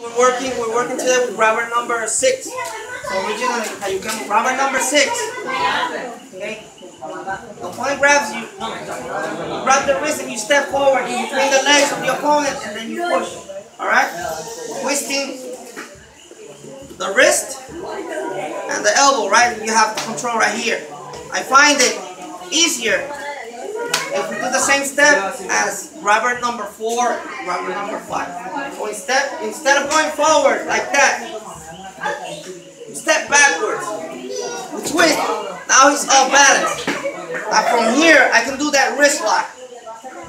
We're working, we're working today with grab art number six. Originally, you come, grab art number six. Okay? The opponent grabs you, you grab the wrist and you step forward you bring the legs of the opponent and then you push. Alright? Twisting the wrist and the elbow, right? You have the control right here. I find it easier do the same step as grab art number four, grab art number five. So instead, instead of going forward like that, step backwards. We twist. Now he's off balance. Now from here, I can do that wrist lock.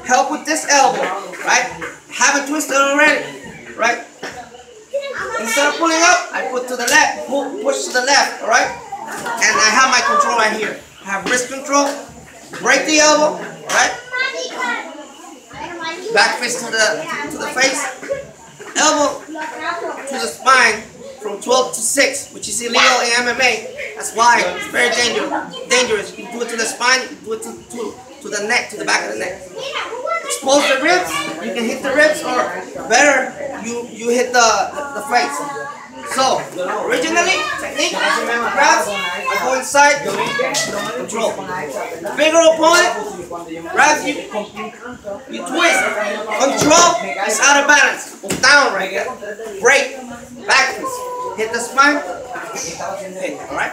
Help with this elbow, right? Haven't twisted already, right? Instead of pulling up, I put to the left, push to the left, alright? And I have my control right here. I have wrist control, break the elbow, right? Back fist to the to the face, elbow to the spine from 12 to 6, which is illegal in MMA. That's why it's very dangerous. Dangerous. You do it to the spine, you do it to, to, to the neck, to the back of the neck. Expose the ribs, you can hit the ribs, or better, you, you hit the, the, the face. So, originally, technique, grabs, I go inside, control. Bigger opponent, grabs you, you twist, control, is out of balance, down right here, break, backwards, hit the spine, hit, alright?